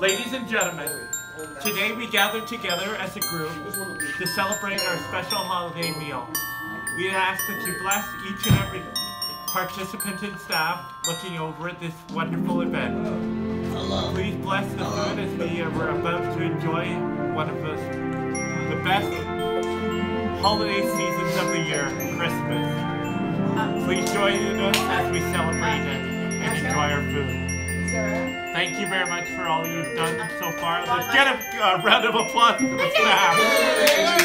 Ladies and gentlemen, today we gather together as a group to celebrate our special holiday meal. We ask that you bless each and every participant and staff looking over at this wonderful event. Please bless the food as we are about to enjoy one of the, the best holiday seasons of the year, Christmas. Please join us as we celebrate it and enjoy our food. Thank you very much for all you've done so far. Let's get a, a round of applause for the staff.